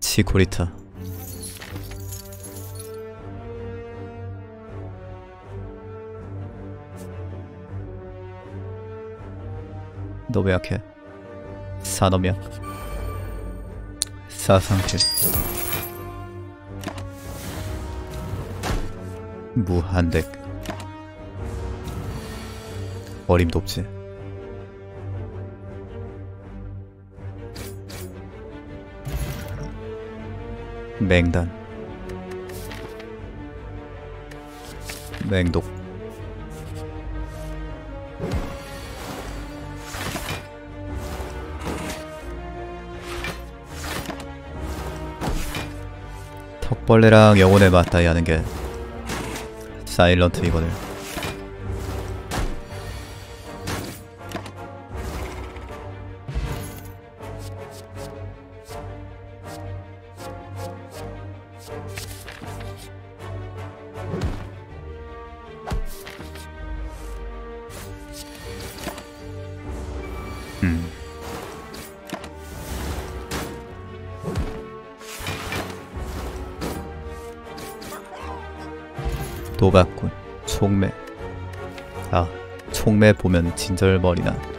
치코리타. 너 왜 약해? 산업약 사상필 무한덱 어림도 없지 맹단. 맹독. 턱벌레랑 영혼의 맞다이 하는 게 사일런트 이거든 음. 도박꾼 총매 아 총매 보면 진절머리나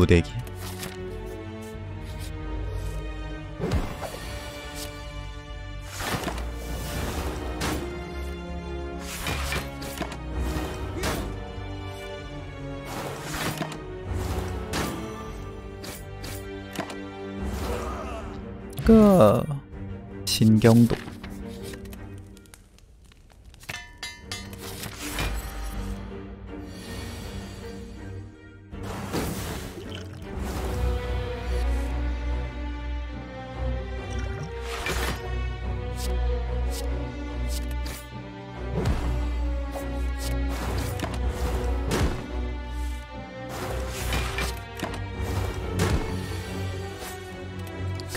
무대기. 그 신경도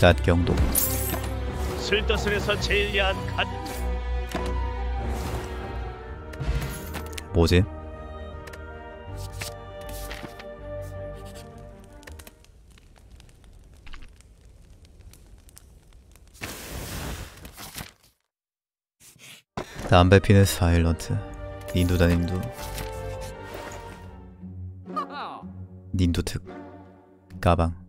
갓경도. 술도술에서 제일 야한 갓. 뭐지? 담배 피는 사일런트. 닌두다 닌두. 닌두 특. 가방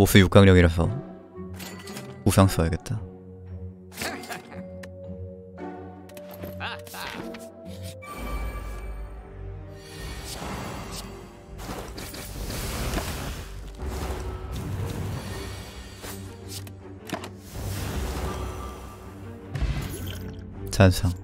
보스 6강력이라서 우상 써야겠다. 잔상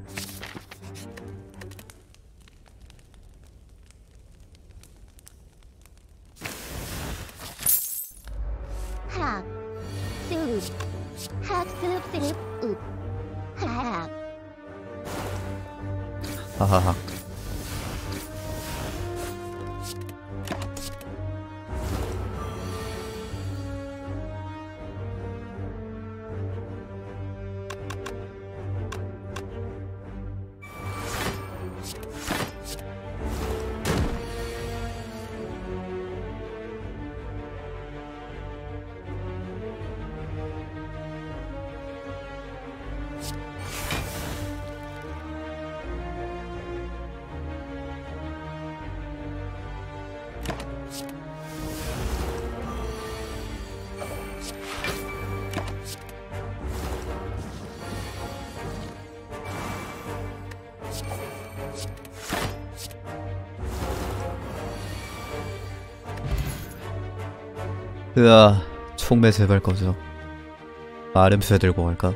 으아 총매 제발 꺼져 아름새 들고 갈까?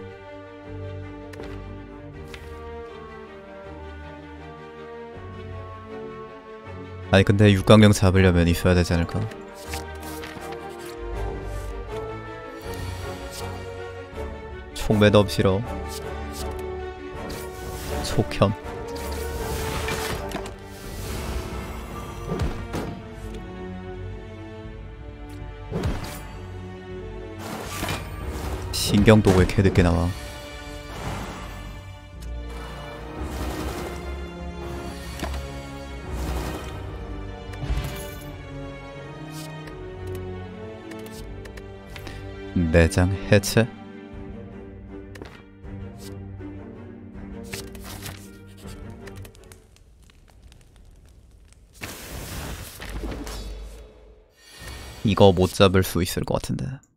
아니 근데 육강령 잡으려면 있어야 되지 않을까? 총매 너무 싫어 촉현 신경도 왜 이렇게 늦게 나와 내장 해체? 이거 못 잡을 수 있을 것 같은데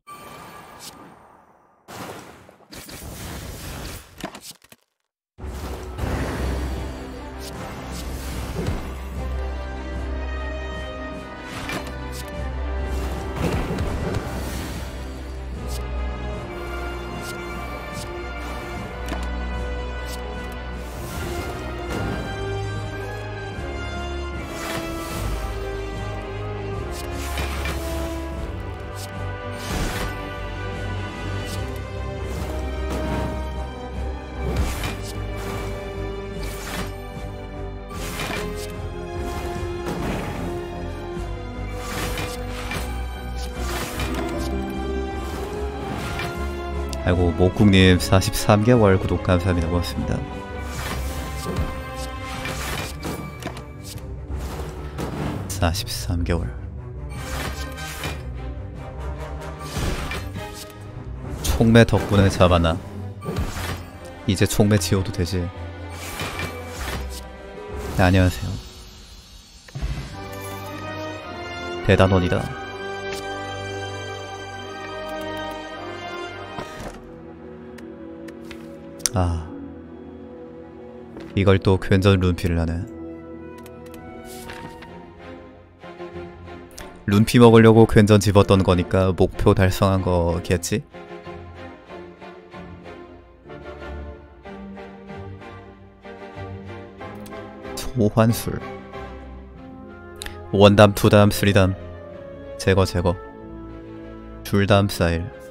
아이고 목국님 43개월 구독 감사합니다. 고맙습니다. (43개월) 총매 덕분에 잡아나 이제 총매 지워도 되지. 네, 안녕하세요. 대단원이다 아 이걸 또 괜전 룬피를 하네. 룬피 먹으려고 괜전 집었던 거니까 목표 달성한 거겠지? 소환술. 원담, 투담, 쓰리담. 제거 제거. 줄담 스타일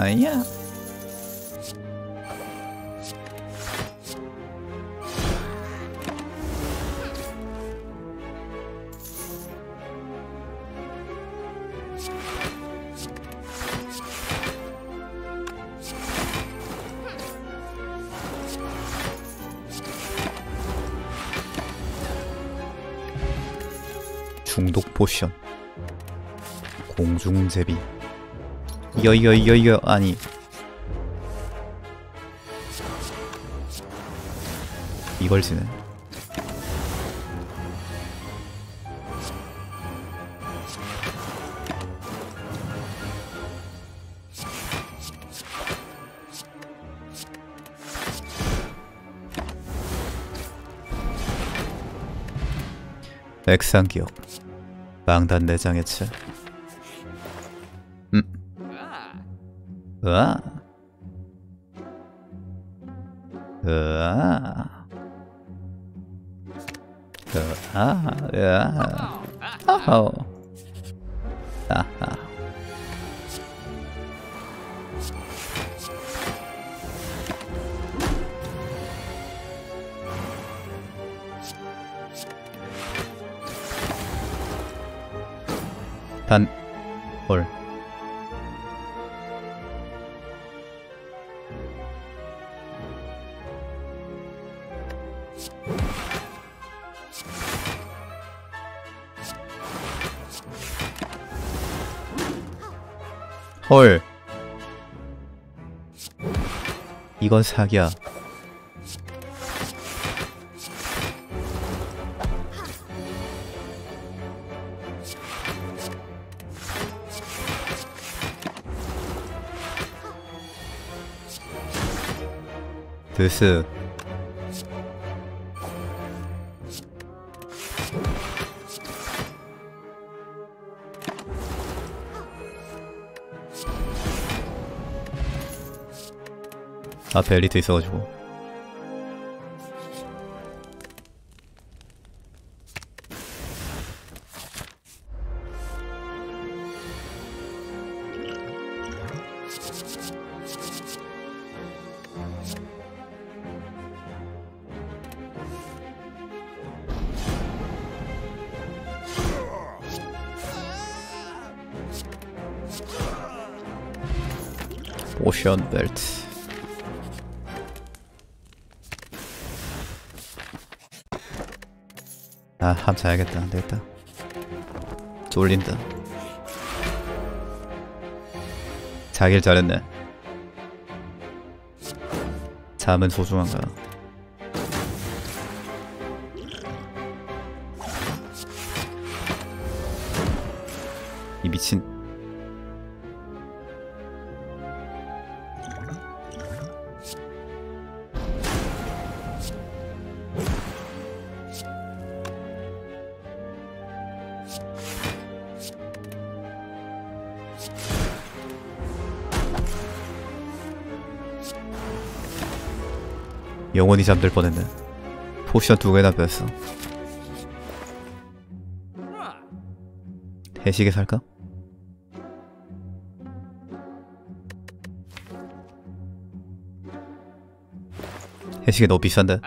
아야. 중독 포션. 공중제비 이거 이거 이거 이거 아니. 이걸 지네 액상 기억. 망단 내장 해체 으아 으아 으아 으아 아호 아하. 단, 헐. 헐. 이건 사기야. 드스. 앞에 엘리트 있어가지고. 오션 벨트 아, 함 자야겠다. 안 되겠다. 쫄린다. 자길 잘했네. 잠은 소중한가? 영원히 잠들 뻔했네. 포션 두 개나 뺐어. 해시계 살까? 해시계 너무 비싼데?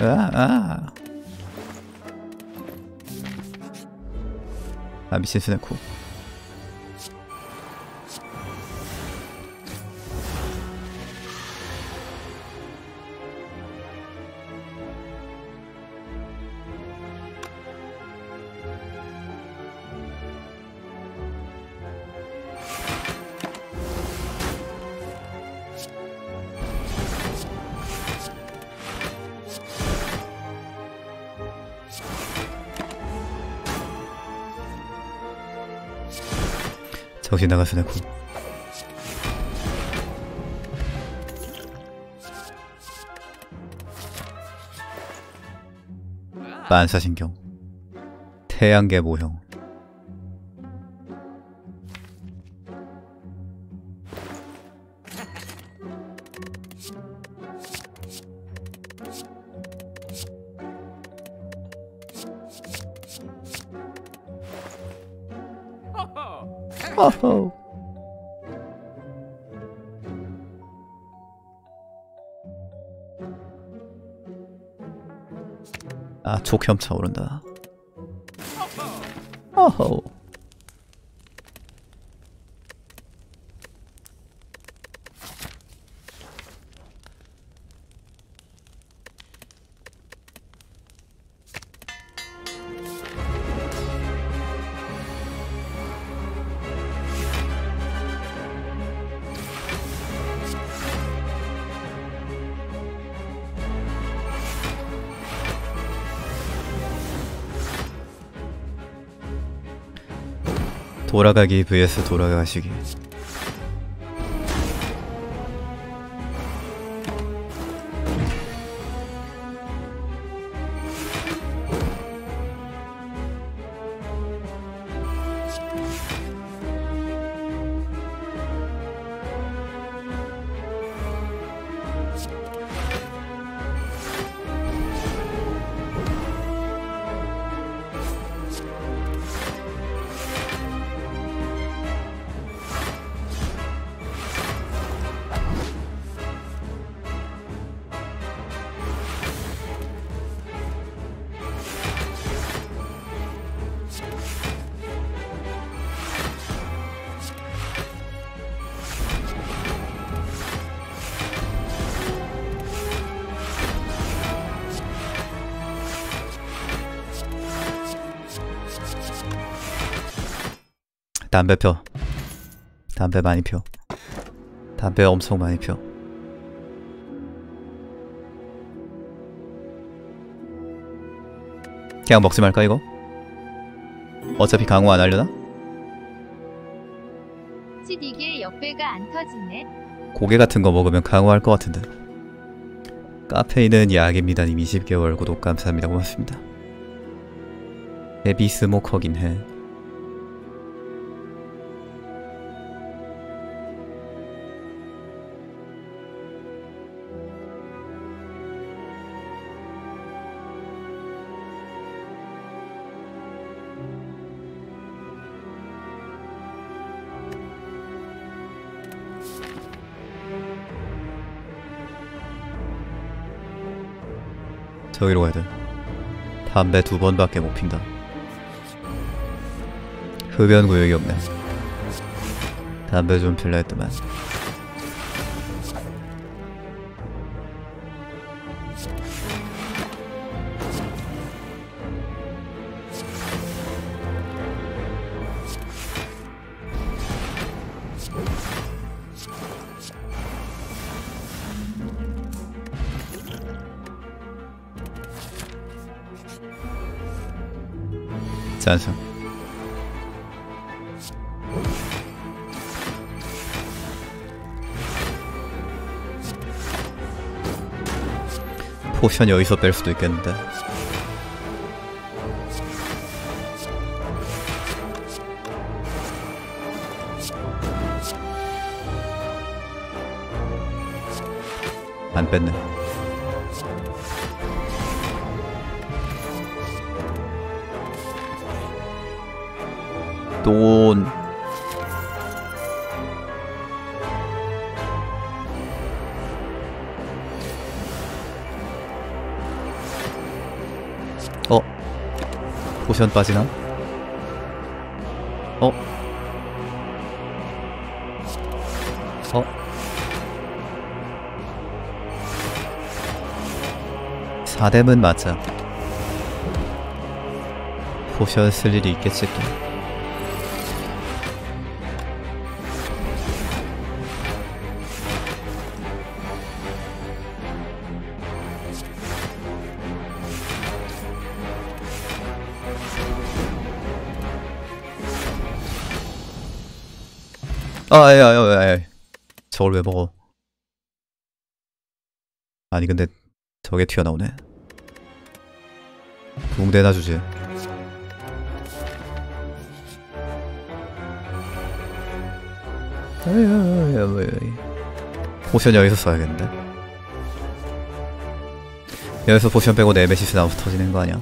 아, 아. 아, 미친 스네코. 정신 나간 스네코. 만사신경. 태양계 모형. 허허. 아, 촉혐 차 오른다. 어허. 돌아가기 vs 돌아가시기. 담배 펴. 담배 많이 펴. 담배 엄청 많이 펴. 그냥 먹지 말까 이거? 어차피 강화 안 하려나? 칫 이게 역배가 안 터지네. 고개 같은 거 먹으면 강화할 것 같은데. 카페인은 약입니다. 님 20개월 구독 감사합니다. 고맙습니다. 헤비 스모커긴 해. 저기로 가야 돼. 담배 두 번밖에 못 핀다. 흡연 구역이 없네. 담배 좀 필라 했더만. 짠성. 포션 여기서 뺄 수도 있겠는데. 안 뺐네. 돈. 어? 포션 빠지나? 어? 어? 사뎀은 맞자. 포션 쓸 일이 있겠지 또. 아, 야, 야, 야, 야. 저걸 왜 먹어? 아니, 근데 저게 튀어나오네. 붕대나 주지. Potion 여기서 써야겠는데? 여기서 potion 빼고 Nemesis 나와서 터지는 거 아니야?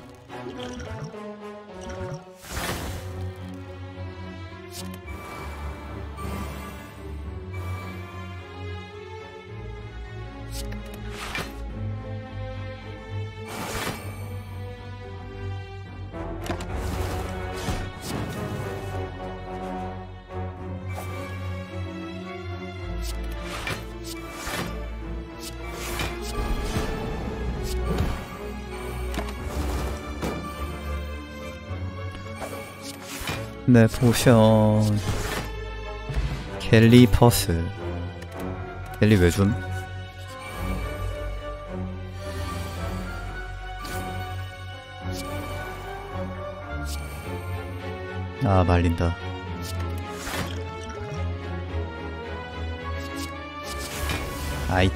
네, 포션. 켈리 퍼스. 켈리 왜 줌? 아, 말린다. 아이.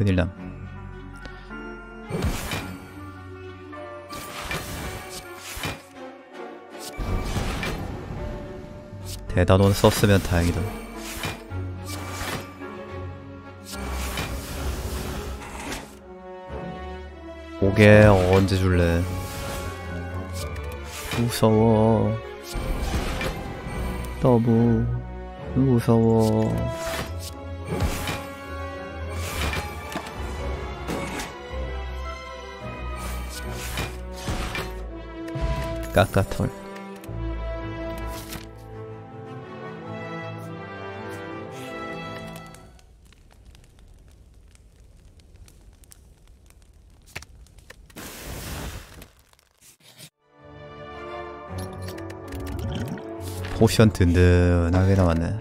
큰일 남. 대단원 썼으면 다행이다. 오게 언제 줄래? 무서워. 너무 무서워. 까까털. 포션 든든하게 나왔네.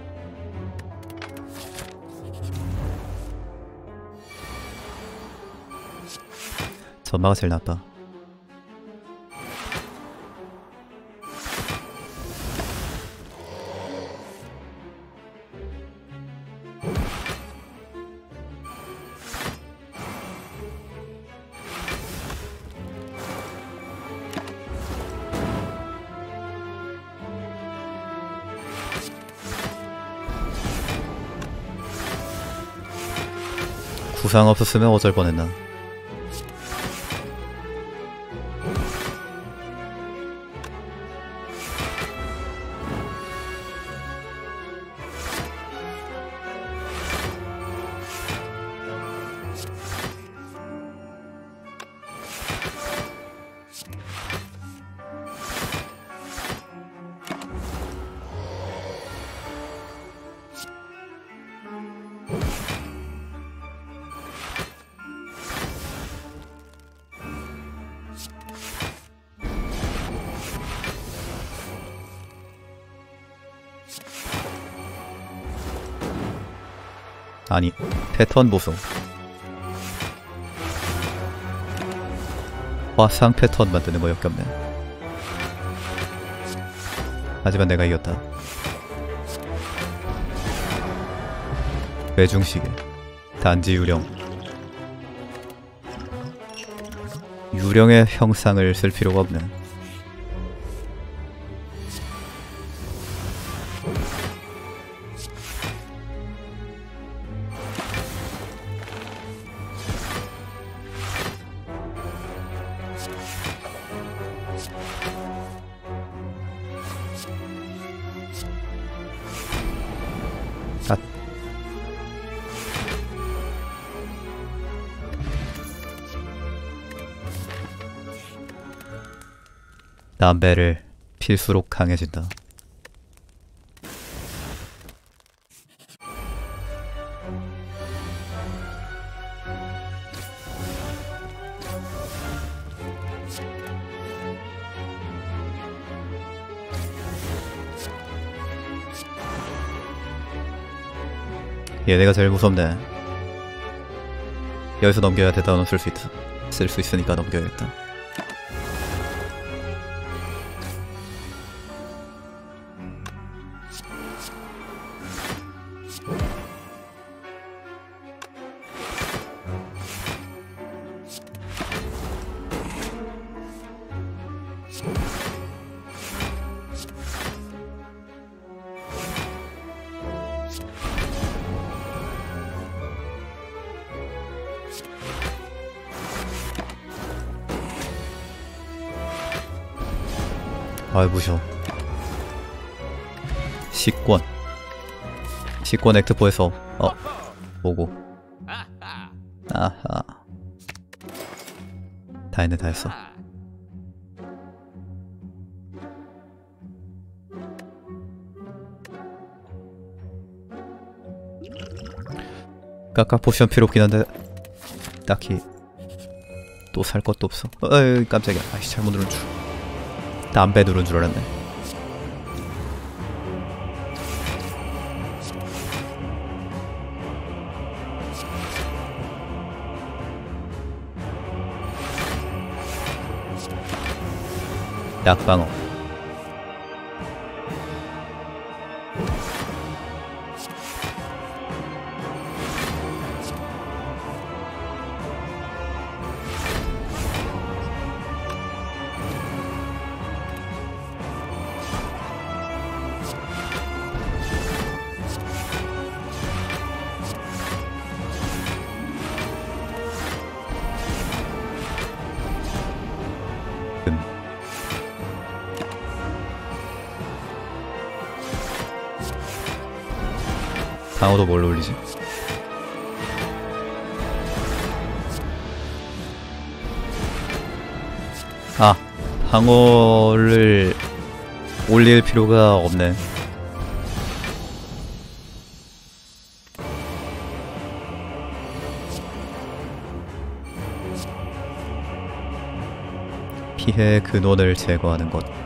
전마가 제일 낫다 구상 없었으면 어쩔 뻔했나 패턴 보소. 화상 패턴 만드는 거 역겹네. 하지만 내가 이겼다. 외중시계 단지 유령. 유령의 형상을 쓸 필요가 없네 담배를 필수록 강해진다. 얘네가 제일 무섭네. 여기서 넘겨야 대단원 쓸 수 있다. 쓸 수 있으니까 넘겨야겠다. 식권 액트포에서 어 보고. 아하. 다 했네 다 했어. 까까 포션 필요 없긴 한데 딱히 또 살 것도 없어. 어이 깜짝이야. 아이씨 잘못 누른 줄. 담배 누른 줄 알았네. 약방어. 방어도 뭘 올리지? 아, 방어를 올릴 필요가 없네. 피해 근원을 제거하는 것.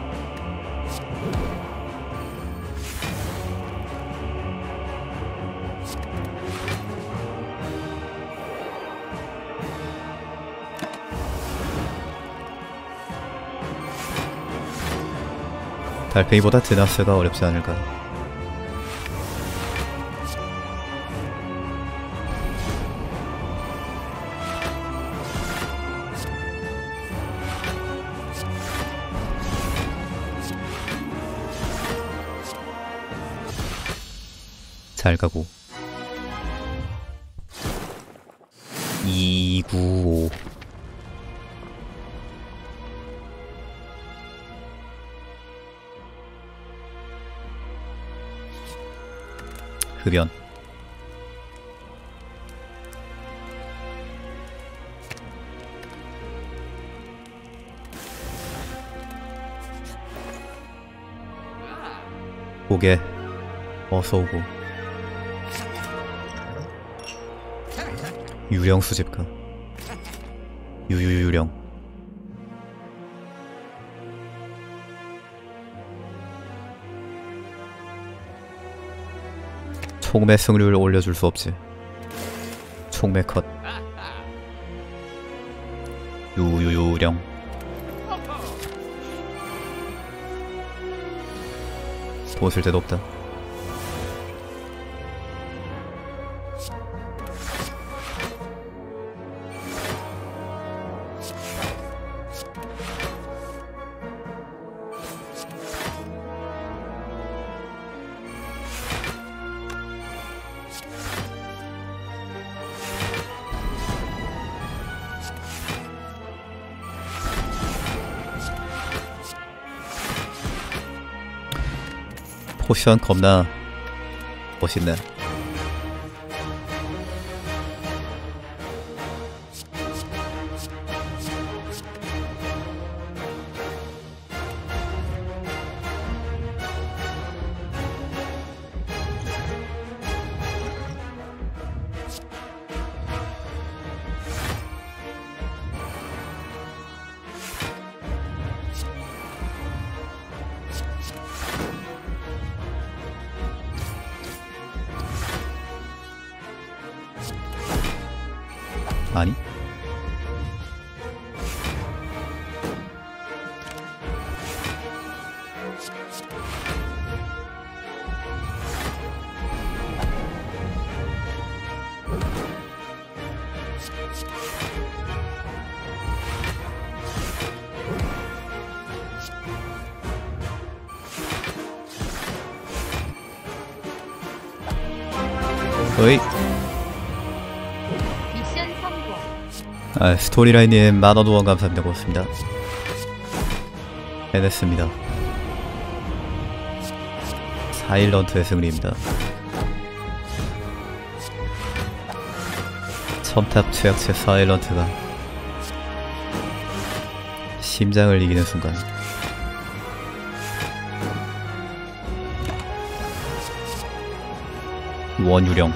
달팽이보다 드나스가 어렵지 않을까. 잘 가고 295 흡연. 고개 어서 오고. 유령 수집가 유유유령 총매 승률을 올려줄 수 없지. 총매 컷. 유유유령. 돈쓸 데도 없다 포션 겁나 멋있네 아, 스토리라인님 만원 후원 감사합니다. 고맙습니다. 해냈습니다. 사일런트의 승리입니다. 첨탑 최악체 사일런트가 심장을 이기는 순간 원유령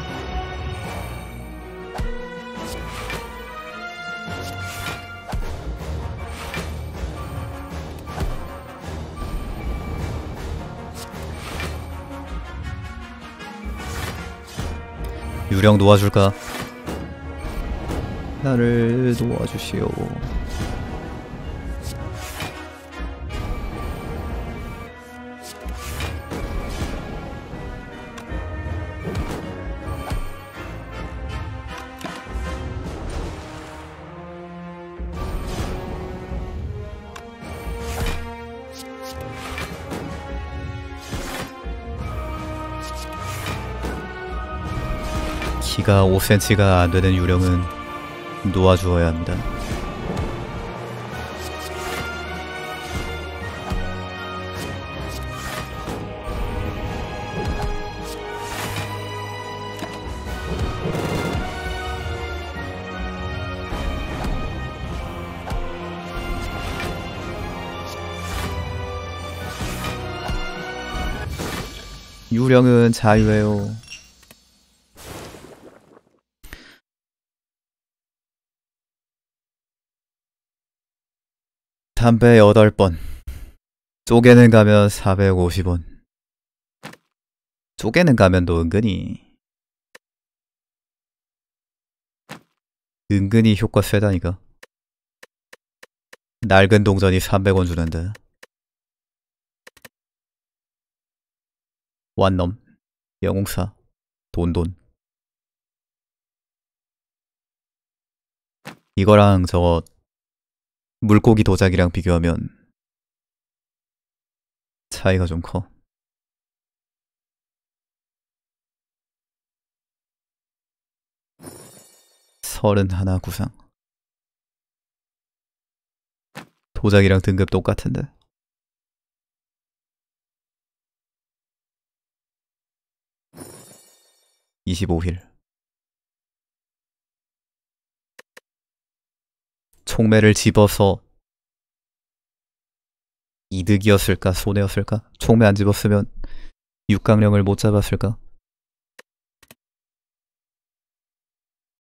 유령 놓아줄까? 나를 놓아주시오. 키가 5cm가 안 되는 유령은 놓아주어야 합니다. 유령은 자유예요. 담배 8번. 쪼개는 가면 450원. 쪼개는 가면도 은근히 은근히 효과 세다니까. 낡은 동전이 300원 주는데. 완넘, 영웅사, 돈돈. 이거랑 저거 물고기 도자기랑 비교하면 차이가 좀 커. 서른 하나 구상. 도자기랑 등급 똑같은데. (25일) 총매를 집어서 이득이었을까 손해였을까? 총매 안 집었으면 육강령을 못 잡았을까?